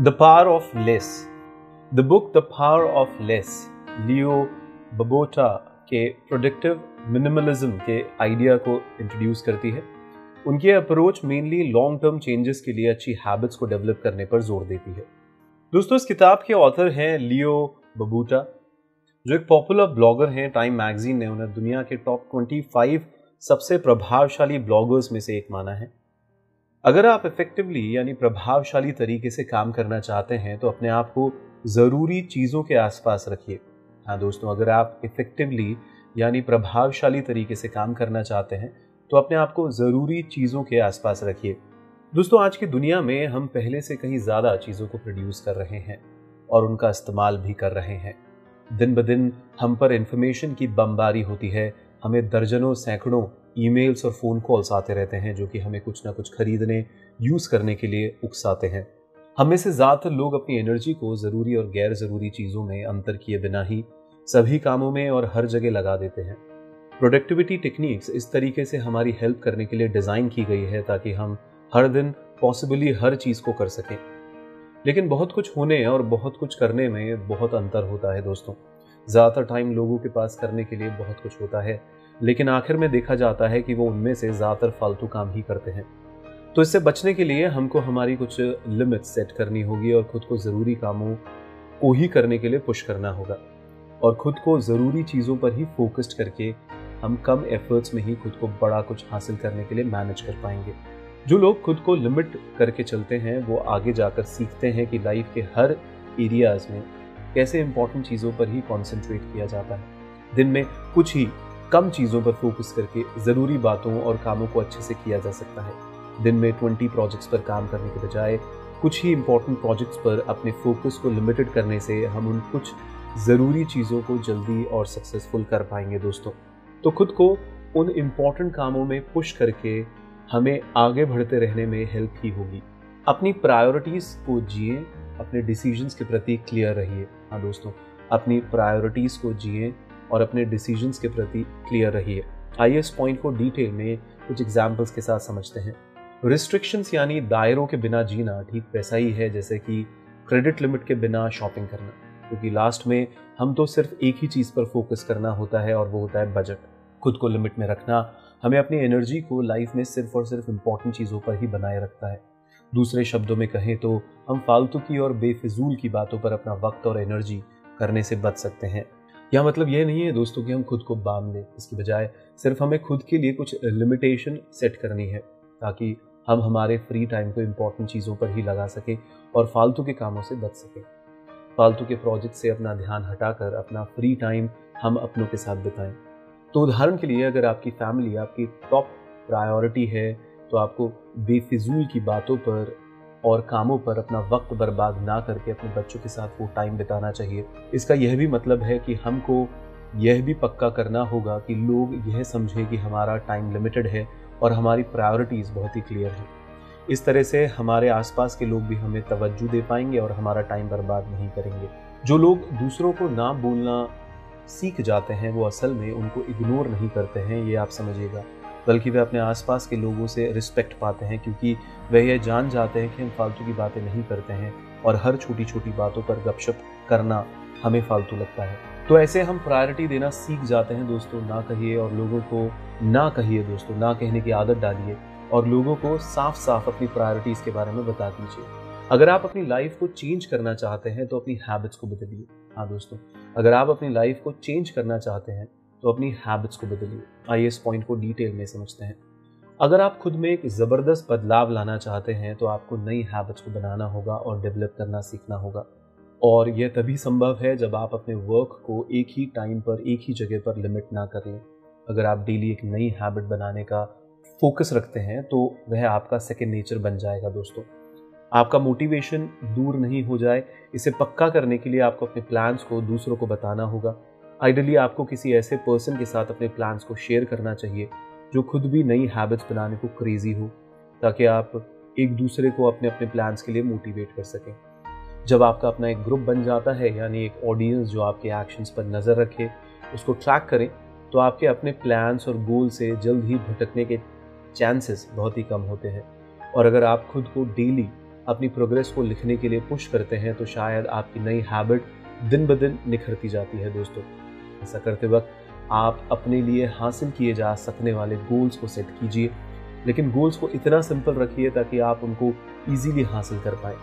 The power of less the book the power of less Leo Babauta के productive minimalism के idea को introduce करती है। उनकी approach mainly long term changes के लिए अच्छी हैबिट्स को डेवलप करने पर ज़ोर देती है। दोस्तों, इस किताब के ऑथर हैं लियो बबूटा जो एक पॉपुलर ब्लॉगर हैं। टाइम मैगजीन ने उन्हें दुनिया के टॉप 25 सबसे प्रभावशाली ब्लॉगर्स में से एक माना है। अगर आप इफेक्टिवली यानी प्रभावशाली तरीके से काम करना चाहते हैं तो अपने आप को ज़रूरी चीज़ों के आसपास रखिए। हाँ दोस्तों, अगर आप इफेक्टिवली यानी प्रभावशाली तरीके से काम करना चाहते हैं तो अपने आप को ज़रूरी चीज़ों के आसपास रखिए। दोस्तों, आज की दुनिया में हम पहले से कहीं ज़्यादा चीज़ों को प्रोड्यूस कर रहे हैं और उनका इस्तेमाल भी कर रहे हैं। दिन ब दिन हम पर इंफॉर्मेशन की बमबारी होती है, हमें दर्जनों, सैकड़ों ईमेल्स और फ़ोन कॉल्स आते रहते हैं जो कि हमें कुछ ना कुछ खरीदने, यूज़ करने के लिए उकसाते हैं। हम से ज़्यादातर लोग अपनी एनर्जी को ज़रूरी और गैर ज़रूरी चीज़ों में अंतर किए बिना ही सभी कामों में और हर जगह लगा देते हैं। प्रोडक्टिविटी टेक्निक्स इस तरीके से हमारी हेल्प करने के लिए डिज़ाइन की गई है ताकि हम हर दिन पॉसिबली हर चीज़ को कर सकें। लेकिन बहुत कुछ होने और बहुत कुछ करने में बहुत अंतर होता है दोस्तों। ज़्यादातर टाइम लोगों के पास करने के लिए बहुत कुछ होता है। लेकिन आखिर में देखा जाता है कि वो उनमें से ज़्यादातर फालतू काम ही करते हैं। तो इससे बचने के लिए हमको हमारी कुछ लिमिट सेट करनी होगी और खुद को ज़रूरी कामों को ही करने के लिए पुश करना होगा। और खुद को ज़रूरी चीज़ों पर ही फोकस्ड करके हम कम एफर्ट्स में ही खुद को बड़ा कुछ हासिल करने के लिए मैनेज कर पाएँगे। जो लोग खुद को लिमिट करके चलते हैं, वो आगे जाकर सीखते हैं कि लाइफ के हर एरियाज़ में कैसे इंपॉर्टेंट चीज़ों पर ही कॉन्सेंट्रेट किया जाता है। दिन में कुछ ही कम चीज़ों पर फोकस करके ज़रूरी बातों और कामों को अच्छे से किया जा सकता है। दिन में ट्वेंटी प्रोजेक्ट्स पर काम करने के बजाय, कुछ ही इंपॉर्टेंट प्रोजेक्ट्स पर अपने फोकस को लिमिटेड करने से हम उन कुछ ज़रूरी चीज़ों को जल्दी और सक्सेसफुल कर पाएँगे दोस्तों। तो खुद को उन इंपॉर्टेंट कामों में पुश करके हमें आगे बढ़ते रहने में हेल्प ही होगी। अपनी प्रायोरिटीज़ को जिए, अपने डिसीजंस के प्रति क्लियर रहिए। हाँ दोस्तों, अपनी प्रायोरिटीज़ को जिए और अपने डिसीजंस के प्रति क्लियर रहिए। आइए इस पॉइंट को डिटेल में कुछ एग्जाम्पल्स के साथ समझते हैं। रिस्ट्रिक्शंस यानी दायरों के बिना जीना ठीक वैसा ही है जैसे कि क्रेडिट लिमिट के बिना शॉपिंग करना। क्योंकि लास्ट में हम तो सिर्फ़ एक ही चीज़ पर फोकस करना होता है और वो होता है बजट खुद को लिमिट में रखना हमें अपनी एनर्जी को लाइफ में सिर्फ़ और सिर्फ़ इंपॉर्टेंट चीज़ों पर ही बनाए रखता है। दूसरे शब्दों में कहें तो हम फालतू की और बेफिजूल की बातों पर अपना वक्त और एनर्जी करने से बच सकते हैं। या मतलब ये नहीं है दोस्तों कि हम खुद को बाँध लें इसकी बजाय सिर्फ़ हमें खुद के लिए कुछ लिमिटेशन सेट करनी है, ताकि हम हमारे फ्री टाइम को इम्पोर्टेंट चीज़ों पर ही लगा सकें और फालतू के कामों से बच सकें। फालतू के प्रोजेक्ट से अपना ध्यान हटाकर अपना फ्री टाइम हम अपनों के साथ बिताएँ। तो उदाहरण के लिए अगर आपकी फैमिली आपकी टॉप प्रायोरिटी है तो आपको बेफिजूल की बातों पर और कामों पर अपना वक्त बर्बाद ना करके अपने बच्चों के साथ वो टाइम बिताना चाहिए। इसका यह भी मतलब है कि हमको यह भी पक्का करना होगा कि लोग यह समझें कि हमारा टाइम लिमिटेड है और हमारी प्रायोरिटीज़ बहुत ही क्लियर है। इस तरह से हमारे आसपास के लोग भी हमें तवज्जो दे पाएँगे और हमारा टाइम बर्बाद नहीं करेंगे। जो लोग दूसरों को ना बोलना सीख जाते हैं, वो असल में उनको इग्नोर नहीं करते हैं, ये आप समझिएगा। बल्कि वे अपने आसपास के लोगों से रिस्पेक्ट पाते हैं, क्योंकि वे ये जान जाते हैं कि हम फालतू की बातें नहीं करते हैं और हर छोटी छोटी बातों पर गपशप करना हमें फालतू लगता है। तो ऐसे हम प्रायोरिटी देना सीख जाते हैं दोस्तों, ना कहिए और लोगों को ना कहिए दोस्तों, ना कहने की आदत डालिए और लोगों को साफ़ साफ़ अपनी प्रायोरिटीज़ के बारे में बता दीजिए। अगर आप अपनी लाइफ को चेंज करना चाहते हैं तो अपनी हैबिट्स को बदलिए। हाँ दोस्तों, अगर आप अपनी लाइफ को चेंज करना चाहते हैं तो अपनी हैबिट्स को बदलिए। आइए इस पॉइंट को डिटेल में समझते हैं। अगर आप खुद में एक ज़बरदस्त बदलाव लाना चाहते हैं तो आपको नई हैबिट्स को बनाना होगा और डेवलप करना सीखना होगा। और यह तभी संभव है जब आप अपने वर्क को एक ही टाइम पर, एक ही जगह पर लिमिट ना करें अगर आप डेली एक नई हैबिट बनाने का फोकस रखते हैं तो वह आपका सेकेंड नेचर बन जाएगा दोस्तों। आपका मोटिवेशन दूर नहीं हो जाए। इसे पक्का करने के लिए आपको अपने प्लान्स को, दूसरों को बताना होगा। आइडली आपको किसी ऐसे पर्सन के साथ अपने प्लान्स को शेयर करना चाहिए, जो खुद भी नई हैबिट्स बनाने को क्रेजी हो, ताकि आप एक दूसरे को अपने अपने प्लान्स के लिए मोटिवेट कर सकें। जब आपका अपना एक ग्रुप बन जाता है, यानी एक ऑडियंस जो आपके एक्शंस पर नज़र रखे, उसको ट्रैक करें तो आपके अपने प्लान्स और गोल से जल्द ही भटकने के चांसेस बहुत ही कम होते हैं। और अगर आप खुद को डेली अपनी प्रोग्रेस को लिखने के लिए पुश करते हैं तो शायद आपकी नई हैबिट दिन ब दिन निखरती जाती है दोस्तों। ऐसा करते वक्त आप अपने लिए हासिल किए जा सकने वाले गोल्स को सेट कीजिए। लेकिन गोल्स को इतना सिंपल रखिए ताकि आप उनको इजीली हासिल कर पाए।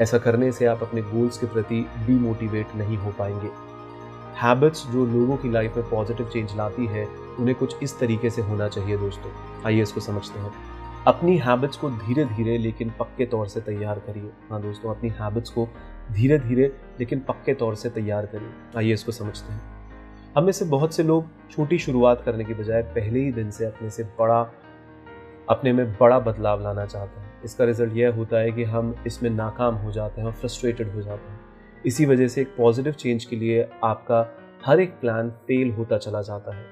ऐसा करने से आप अपने गोल्स के प्रति डीमोटिवेट नहीं हो पाएँगे। हैबिट्स जो लोगों की लाइफ में पॉजिटिव चेंज लाती है, उन्हें कुछ इस तरीके से होना चाहिए दोस्तों। आइए इसको समझते हैं। अपनी हैबिट्स को धीरे धीरे लेकिन पक्के तौर से तैयार करिए। हाँ दोस्तों, अपनी हैबिट्स को धीरे धीरे लेकिन पक्के तौर से तैयार करिए। आइए इसको समझते हैं। हम में से बहुत से लोग छोटी शुरुआत करने की बजाय पहले ही दिन से अपने से बड़ा, अपने में बड़ा बदलाव लाना चाहते हैं। इसका रिज़ल्ट यह होता है कि हम इसमें नाकाम हो जाते हैं और फ्रस्ट्रेटेड हो जाते हैं। इसी वजह से एक पॉजिटिव चेंज के लिए आपका हर एक प्लान फेल होता चला जाता है।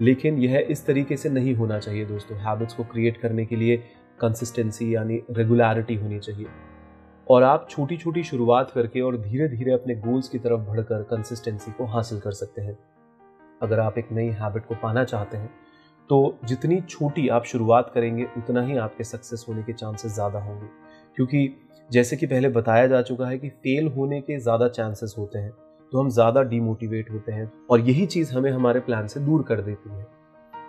लेकिन यह इस तरीके से नहीं होना चाहिए दोस्तों। हैबिट्स को क्रिएट करने के लिए कंसिस्टेंसी यानी रेगुलरिटी होनी चाहिए। और आप छोटी छोटी शुरुआत करके और धीरे धीरे अपने गोल्स की तरफ़ बढ़कर कंसिस्टेंसी को हासिल कर सकते हैं। अगर आप एक नई हैबिट को पाना चाहते हैं तो जितनी छोटी आप शुरुआत करेंगे, उतना ही आपके सक्सेस होने के चांसेस ज़्यादा होंगे। क्योंकि जैसे कि पहले बताया जा चुका है कि फेल होने के ज़्यादा चांसेस होते हैं तो हम ज़्यादा डीमोटिवेट होते हैं और यही चीज़ हमें हमारे प्लान से दूर कर देती है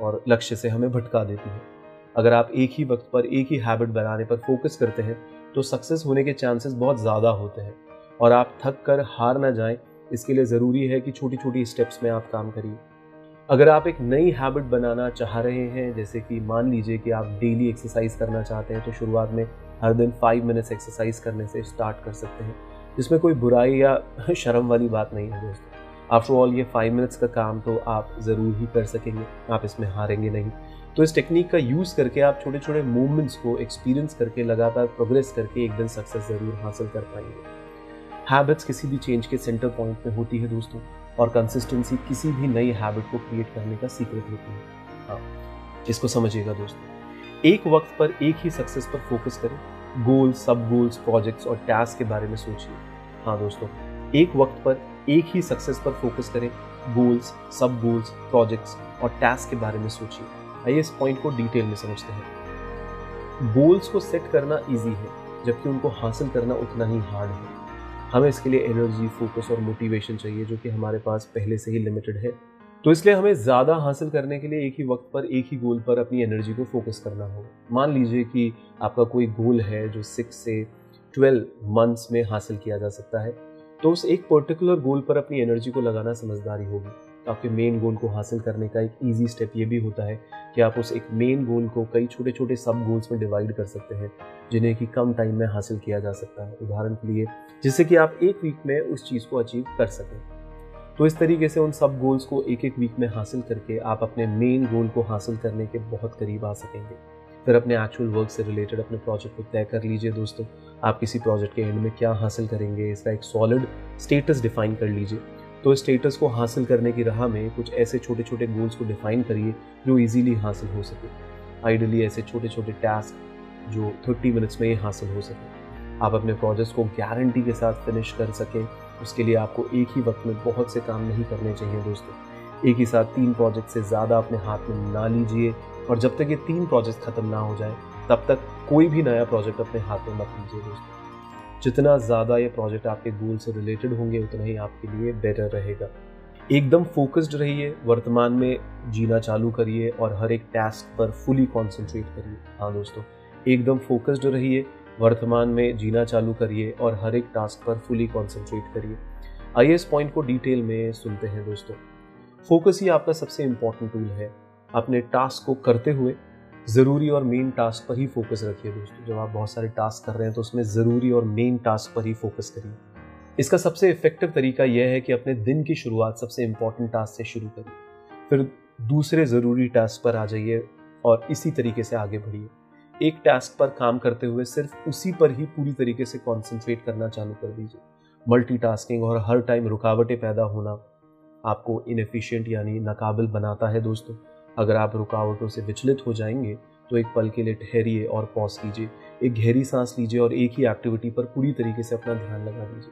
और लक्ष्य से हमें भटका देती है। अगर आप एक ही वक्त पर, एक ही हैबिट बनाने पर फोकस करते हैं तो सक्सेस होने के चांसेस बहुत ज़्यादा होते हैं। और आप थक कर हार ना जाएँ, इसके लिए ज़रूरी है कि छोटी छोटी स्टेप्स में आप काम करिए। अगर आप एक नई हैबिट बनाना चाह रहे हैं, जैसे कि मान लीजिए कि आप डेली एक्सरसाइज करना चाहते हैं तो शुरुआत में हर दिन फाइव मिनट्स एक्सरसाइज करने से स्टार्ट कर सकते हैं। जिसमें कोई बुराई या शर्म वाली बात नहीं है दोस्तों। आफ्टर ऑल ये फाइव मिनट्स का काम तो आप ज़रूर ही कर सकेंगे। आप इसमें हारेंगे नहीं। तो इस टेक्निक का यूज़ करके आप छोटे छोटे मूवमेंट्स को एक्सपीरियंस करके, लगातार प्रोग्रेस करके एक दिन सक्सेस ज़रूर हासिल कर पाएँगे। हैबिट्स किसी भी चेंज के सेंटर पॉइंट में होती है दोस्तों, और कंसिस्टेंसी किसी भी नई हैबिट को क्रिएट करने का सीक्रेट होती है। हाँ इसको समझिएगा दोस्तों। एक वक्त पर एक ही सक्सेस पर फोकस करें। गोल्स सब गोल्स प्रोजेक्ट्स और टास्क के बारे में सोचिए। हाँ दोस्तों, एक वक्त पर एक ही सक्सेस पर फोकस करें। गोल्स सब गोल्स प्रोजेक्ट्स और टास्क के बारे में सोचिए। आइए इस पॉइंट को डिटेल में समझते हैं। गोल्स को सेट करना इजी है, जबकि उनको हासिल करना उतना ही हार्ड है। हमें इसके लिए एनर्जी फोकस और मोटिवेशन चाहिए, जो कि हमारे पास पहले से ही लिमिटेड है। तो इसलिए हमें ज़्यादा हासिल करने के लिए एक ही वक्त पर, एक ही गोल पर अपनी एनर्जी को फोकस करना होगा मान लीजिए कि आपका कोई गोल है जो सिक्स से ट्वेल्व मंथ्स में हासिल किया जा सकता है तो उस एक पर्टिकुलर गोल पर अपनी एनर्जी को लगाना समझदारी होगी। तो आपके मेन गोल को हासिल करने का एक ईजी स्टेप ये भी होता है कि आप उस एक मेन गोल को कई छोटे छोटे सब गोल्स में डिवाइड कर सकते हैं, जिन्हें कि कम टाइम में हासिल किया जा सकता है। उदाहरण के लिए, जिससे कि आप एक वीक में उस चीज़ को अचीव कर सकें। तो इस तरीके से उन सब गोल्स को एक एक वीक में हासिल करके आप अपने मेन गोल को हासिल करने के बहुत करीब आ सकेंगे। फिर अपने एक्चुअल वर्क से रिलेटेड अपने प्रोजेक्ट को तय कर लीजिए दोस्तों। आप किसी प्रोजेक्ट के एंड में क्या हासिल करेंगे, इसका एक सॉलिड स्टेटस डिफाइन कर लीजिए। तो स्टेटस को हासिल करने की राह में कुछ ऐसे छोटे छोटे गोल्स को डिफाइन करिए जो इजीली हासिल हो सके। आइडली ऐसे छोटे छोटे टास्क जो 30 मिनट्स में हासिल हो सके। आप अपने प्रोजेक्ट्स को गारंटी के साथ फिनिश कर सकें। उसके लिए आपको एक ही वक्त में बहुत से काम नहीं करने चाहिए दोस्तों। एक ही साथ तीन प्रोजेक्ट से ज़्यादा अपने हाथ में ना लीजिए और जब तक ये तीन प्रोजेक्ट ख़त्म ना हो जाए, तब तक कोई भी नया प्रोजेक्ट अपने हाथ में मत लीजिए दोस्तों। जितना ज़्यादा ये प्रोजेक्ट आपके गोल से रिलेटेड होंगे, उतना ही आपके लिए बेटर रहेगा। एकदम फोकस्ड रहिए, वर्तमान में जीना चालू करिए और हर एक टास्क पर फुली कॉन्सेंट्रेट करिए। हाँ दोस्तों, एकदम फोकस्ड रहिए, वर्तमान में जीना चालू करिए और हर एक टास्क पर फुली कॉन्सेंट्रेट करिए। आइए इस पॉइंट को डिटेल में सुनते हैं दोस्तों। फोकस ही आपका सबसे इंपॉर्टेंट टूल है। अपने टास्क को करते हुए ज़रूरी और मेन टास्क पर ही फोकस रखिए दोस्तों। जब आप बहुत सारे टास्क कर रहे हैं तो उसमें ज़रूरी और मेन टास्क पर ही फोकस करिए। इसका सबसे इफ़ेक्टिव तरीका यह है कि अपने दिन की शुरुआत सबसे इंपॉर्टेंट टास्क से शुरू करिए। फिर दूसरे ज़रूरी टास्क पर आ जाइए और इसी तरीके से आगे बढ़िए। एक टास्क पर काम करते हुए सिर्फ़ उसी पर ही पूरी तरीके से कॉन्सेंट्रेट करना चालू कर दीजिए। मल्टीटास्किंग और हर टाइम रुकावटें पैदा होना आपको इनफिशियंट यानी नाकाबिल बनाता है दोस्तों। अगर आप रुकावटों से विचलित हो जाएँगे तो एक पल के लिए ठहरिए और पॉज कीजिए। एक गहरी सांस लीजिए और एक ही एक्टिविटी पर पूरी तरीके से अपना ध्यान लगा दीजिए।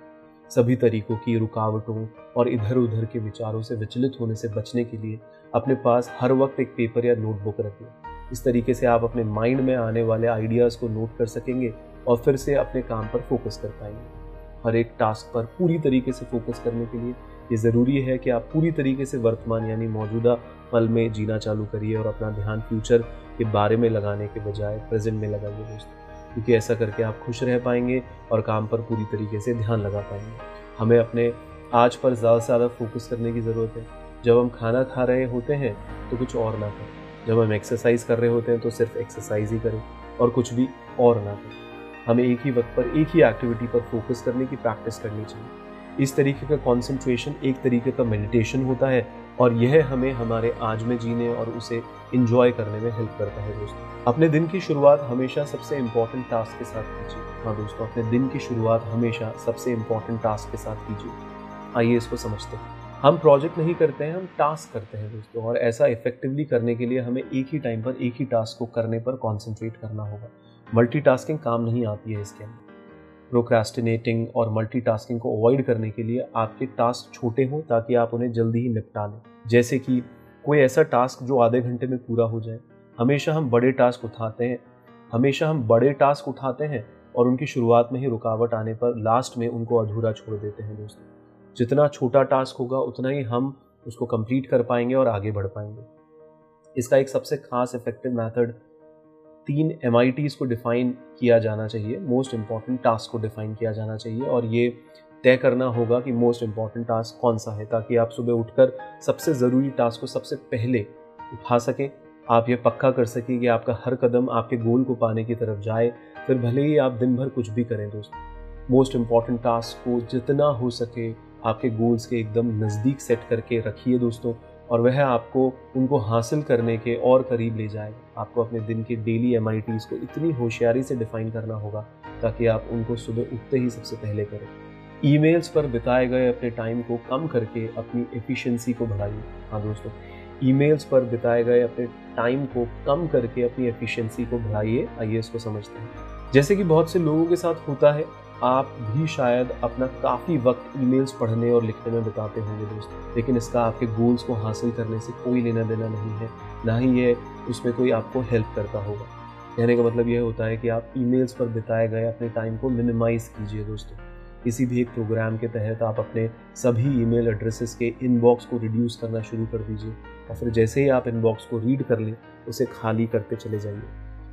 सभी तरीकों की रुकावटों और इधर उधर के विचारों से विचलित होने से बचने के लिए अपने पास हर वक्त एक पेपर या नोटबुक रखें इस तरीके से आप अपने माइंड में आने वाले आइडियाज़ को नोट कर सकेंगे और फिर से अपने काम पर फोकस कर पाएँगे। हर एक टास्क पर पूरी तरीके से फोकस करने के लिए ये ज़रूरी है कि आप पूरी तरीके से वर्तमान यानी मौजूदा पल में जीना चालू करिए और अपना ध्यान फ्यूचर के बारे में लगाने के बजाय प्रेजेंट में लगाइए दोस्तों। क्योंकि ऐसा करके आप खुश रह पाएँगे और काम पर पूरी तरीके से ध्यान लगा पाएँगे। हमें अपने आज पर ज़्यादा से ज़्यादा फोकस करने की ज़रूरत है। जब हम खाना खा रहे होते हैं तो कुछ और ना करें। जब हम एक्सरसाइज कर रहे होते हैं तो सिर्फ़ एक्सरसाइज ही करें और कुछ भी और ना करें। हमें एक ही वक्त पर, एक ही एक्टिविटी पर फोकस करने की प्रैक्टिस करनी चाहिए। इस तरीके का कॉन्सेंट्रेशन एक तरीके का मेडिटेशन होता है और यह हमें हमारे आज में जीने और उसे इंजॉय करने में हेल्प करता है दोस्तों। अपने दिन की शुरुआत हमेशा सबसे इम्पोर्टेंट टास्क के साथ कीजिए। हाँ दोस्तों, अपने दिन की शुरुआत हमेशा सबसे इम्पोर्टेंट टास्क के साथ कीजिए। आइए इसको समझते हैं। हम प्रोजेक्ट नहीं करते हैं, हम टास्क करते हैं दोस्तों और ऐसा इफेक्टिवली करने के लिए हमें एक ही टाइम पर, एक ही टास्क को करने पर कॉन्सेंट्रेट करना होगा। मल्टीटास्किंग काम नहीं आती है इसके अंदर। प्रोक्रेस्टिनेटिंग और मल्टीटास्किंग को अवॉइड करने के लिए आपके टास्क छोटे हों ताकि आप उन्हें जल्दी ही निपटा लें। जैसे कि कोई ऐसा टास्क जो आधे घंटे में पूरा हो जाए। हमेशा हम बड़े टास्क उठाते हैं। हमेशा हम बड़े टास्क उठाते हैं और उनकी शुरुआत में ही रुकावट आने पर लास्ट में उनको अधूरा छोड़ देते हैं दोस्तों। जितना छोटा टास्क होगा, उतना ही हम उसको कंप्लीट कर पाएँगे और आगे बढ़ पाएँगे। इसका एक सबसे खास इफ़ेक्टिव मेथड तीन एम को डिफाइन किया जाना चाहिए मोस्ट इंपॉर्टेंट टास्क को डिफाइन किया जाना चाहिए और ये तय करना होगा कि मोस्ट इंपॉर्टेंट टास्क कौन सा है ताकि आप सुबह उठकर सबसे ज़रूरी टास्क को सबसे पहले उठा सकें। आप ये पक्का कर सकें कि आपका हर कदम आपके गोल को पाने की तरफ़ जाए, फिर भले ही आप दिन भर कुछ भी करें दोस्तों। मोस्ट इंपॉर्टेंट टास्क को जितना हो सके आपके गोल्स के एकदम नज़दीक सेट करके रखिए दोस्तों। और वह आपको, उनको हासिल करने के और करीब ले जाए। आपको अपने दिन के डेली एम को इतनी होशियारी से डिफाइन करना होगा, ताकि आप उनको सुबह उठते ही सबसे पहले करें। ईमेल्स पर बिताए गए अपने टाइम को कम करके अपनी एफिशिएंसी को बढ़ाइए। हाँ दोस्तों ईमेल्स पर बिताए गए अपने टाइम को कम करके अपनी एफिशिएंसी को बढ़ाइए। आइए इसको समझते हैं। जैसे कि बहुत से लोगों के साथ होता है आप भी शायद अपना काफ़ी वक्त ईमेल्स पढ़ने और लिखने में बिताते होंगे दोस्त। लेकिन इसका आपके गोल्स को हासिल करने से कोई लेना देना नहीं है, ना ही ये उसमें कोई आपको हेल्प करता होगा। कहने का मतलब यह होता है कि आप ईमेल्स पर बिताए गए अपने टाइम को मिनिमाइज कीजिए दोस्तों। किसी भी एक प्रोग्राम के तहत आप अपने सभी ईमेल एड्रेसेस के इनबॉक्स को रिड्यूस करना शुरू कर दीजिए, और फिर जैसे ही आप इनबॉक्स को रीड कर लें, उसे खाली करते चले जाइए।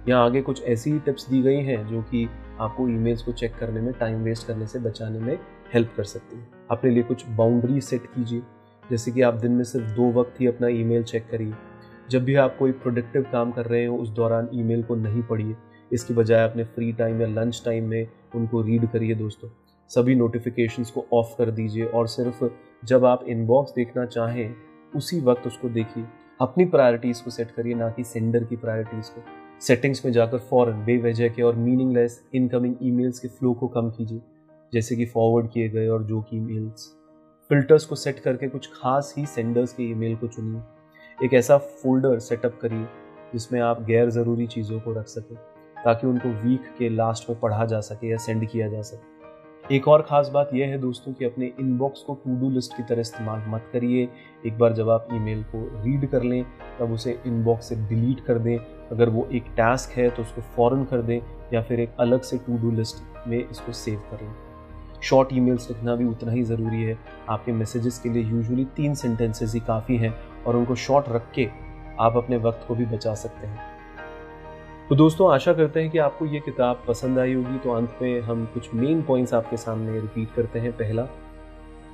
यहाँ आगे कुछ ऐसी ही टिप्स दी गई हैं जो कि आपको ईमेल्स को चेक करने में, टाइम वेस्ट करने से बचाने में हेल्प कर सकती है। अपने लिए कुछ बाउंड्री सेट कीजिए। जैसे कि आप दिन में सिर्फ़ दो वक्त ही अपना ईमेल चेक करिए। जब भी आप कोई प्रोडक्टिव काम कर रहे हो, उस दौरान ईमेल को नहीं पढ़िए। इसकी बजाय अपने फ्री टाइम या लंच टाइम में उनको रीड करिए दोस्तों। सभी नोटिफिकेशंस को ऑफ़ कर दीजिए और सिर्फ़ जब आप इनबॉक्स देखना चाहें, उसी वक्त उसको देखिए। अपनी प्रायोरिटीज़ को सेट करिए, ना कि सेंडर की प्रायोरिटीज़ को। सेटिंग्स में जाकर फ़ौरन बेवजह के और मीनिंगलेस इनकमिंग ईमेल्स के फ्लो को कम कीजिए, जैसे कि फॉरवर्ड किए गए और जो कि ईमेल्स फिल्टर्स को सेट करके कुछ खास ही सेंडर्स के ईमेल को चुनिए। एक ऐसा फोल्डर सेटअप करिए, जिसमें आप गैर ज़रूरी चीज़ों को रख सकें, ताकि उनको वीक के लास्ट में पढ़ा जा सके या सेंड किया जा सके। एक और ख़ास बात यह है दोस्तों कि अपने इनबॉक्स को टू डू लिस्ट की तरह इस्तेमाल मत करिए। एक बार जब आप ईमेल को रीड कर लें, तब उसे इनबॉक्स से डिलीट कर दें। अगर वो एक टास्क है तो उसको फ़ौरन कर दें या फिर एक अलग से टू डू लिस्ट में इसको सेव कर लें। शॉर्ट ईमेल्स लिखना भी उतना ही ज़रूरी है। आपके मैसेजेस के लिए यूजुअली तीन सेंटेंसेस ही काफ़ी हैं और उनको शॉर्ट रख के आप अपने वक्त को भी बचा सकते हैं। तो दोस्तों, आशा करते हैं कि आपको ये किताब पसंद आई होगी। तो अंत में हम कुछ मेन पॉइंट्स आपके सामने रिपीट करते हैं। पहला,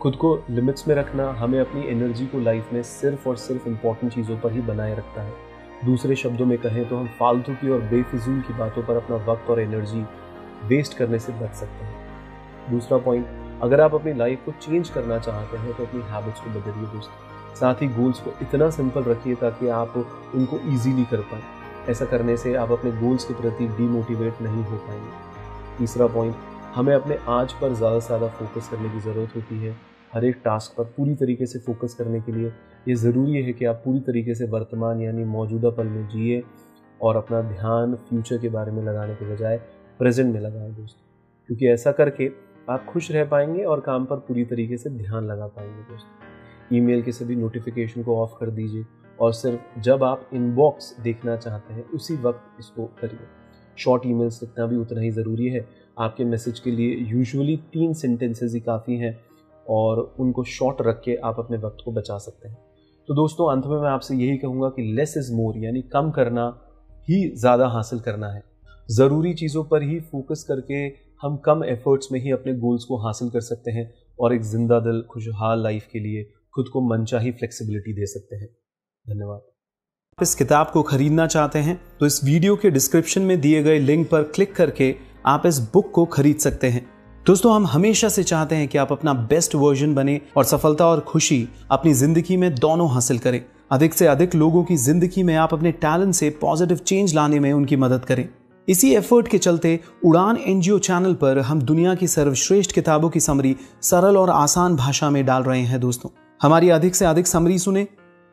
खुद को लिमिट्स में रखना हमें अपनी एनर्जी को लाइफ में सिर्फ़ और सिर्फ़ इंपॉर्टेंट चीज़ों पर ही बनाए रखता है। दूसरे शब्दों में कहें तो हम फालतू की और बेफिजूल की बातों पर अपना वक्त और एनर्जी वेस्ट करने से बच सकते हैं। दूसरा पॉइंट अगर आप अपनी लाइफ को चेंज करना चाहते हैं तो अपनी हैबिट्स को बदलिए दोस्तों। साथ ही गोल्स को इतना सिंपल रखिए ताकि आप उनको ईजीली कर पाएँ। ऐसा करने से आप अपने गोल्स के प्रति डीमोटिवेट नहीं हो पाएँगे। तीसरा पॉइंट हमें अपने आज पर ज़्यादा से ज़्यादा फोकस करने की ज़रूरत होती है। हर एक टास्क पर पूरी तरीके से फोकस करने के लिए ये ज़रूरी है कि आप पूरी तरीके से वर्तमान यानी मौजूदा पल में जिए और अपना ध्यान फ्यूचर के बारे में लगाने के बजाय प्रेजेंट में लगाएँ दोस्तों। क्योंकि ऐसा करके आप खुश रह पाएँगे और काम पर पूरी तरीके से ध्यान लगा पाएँगे दोस्तों। ईमेल के सभी नोटिफिकेशन को ऑफ़ कर दीजिए। और सिर्फ़ जब आप इनबॉक्स देखना चाहते हैं, उसी वक्त इसको करिए। शॉर्ट ईमेल्स लिखना भी उतना ही ज़रूरी है। आपके मैसेज के लिए यूजुअली तीन सेंटेंसेज ही काफ़ी हैं और उनको शॉर्ट रख के आप अपने वक्त को बचा सकते हैं। तो दोस्तों, अंत में मैं आपसे यही कहूँगा कि लेस इज़ मोर यानी कम करना ही ज़्यादा हासिल करना है। ज़रूरी चीज़ों पर ही फोकस करके हम कम एफर्ट्स में ही अपने गोल्स को हासिल कर सकते हैं और एक ज़िंदा दिल, खुशहाल लाइफ के लिए खुद को मनचाही फ्लेक्सिबिलिटी दे सकते हैं। धन्यवाद। आप इस किताब को खरीदना चाहते हैं तो इस वीडियो के डिस्क्रिप्शन में दिए गए लिंक पर क्लिक करके आप इस बुक को खरीद सकते हैं। दोस्तों, हम हमेशा से चाहते हैं कि आप अपना बेस्ट वर्जन बने और सफलता और खुशी अपनी ज़िंदगी में दोनों हासिल करें। अधिक से अधिक लोगों की ज़िंदगी में आप अपने टैलेंट से पॉजिटिव चेंज लाने में उनकी मदद करें। इसी एफर्ट के चलते उड़ान एनजीओ चैनल पर हम दुनिया की सर्वश्रेष्ठ किताबों की समरी सरल और आसान भाषा में डाल रहे हैं, दोस्तों। हमारी अधिक से अधिक समरी सुने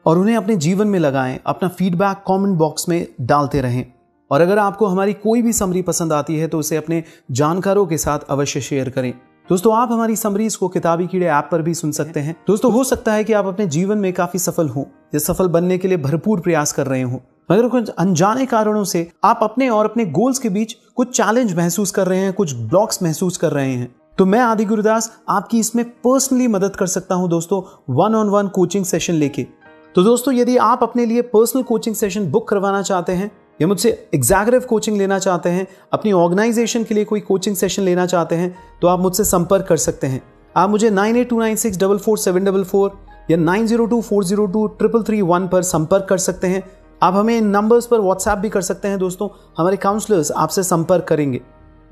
और उन्हें अपने जीवन में लगाएँ, अपना फीडबैक कमेंट बॉक्स में डालते रहें। और अगर आपको हमारी कोई भी समरी पसंद आती है तो उसे अपने जानकारों के साथ अवश्य शेयर करें। दोस्तों, आप हमारी समरीज को किताबी कीड़े ऐप पर भी सुन सकते हैं। दोस्तों, हो सकता है कि आप अपने जीवन में काफ़ी सफल हों, या सफल बनने के लिए भरपूर प्रयास कर रहे हों। मगर कुछ अनजाने कारणों से आप अपने और अपने गोल्स के बीच कुछ चैलेंज महसूस कर रहे हैं, कुछ ब्लॉक्स महसूस कर रहे हैं। तो मैं आदि गुरुदास, आपकी इसमें पर्सनली मदद कर सकता हूँ, दोस्तों one on one coaching session लेके। तो दोस्तों, यदि आप अपने लिए पर्सनल कोचिंग सेशन बुक करवाना चाहते हैं या मुझसे एग्जैगरेव कोचिंग लेना चाहते हैं, अपनी ऑर्गेनाइजेशन के लिए कोई कोचिंग सेशन लेना चाहते हैं तो आप मुझसे संपर्क कर सकते हैं। आप मुझे nine eight two nine six double four seven double four या nine zero two four zero two triple three one पर संपर्क कर सकते हैं। आप हमें इन नंबर्स पर व्हाट्सएप भी कर सकते हैं दोस्तों। हमारे काउंसलर्स आपसे संपर्क करेंगे।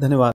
धन्यवाद।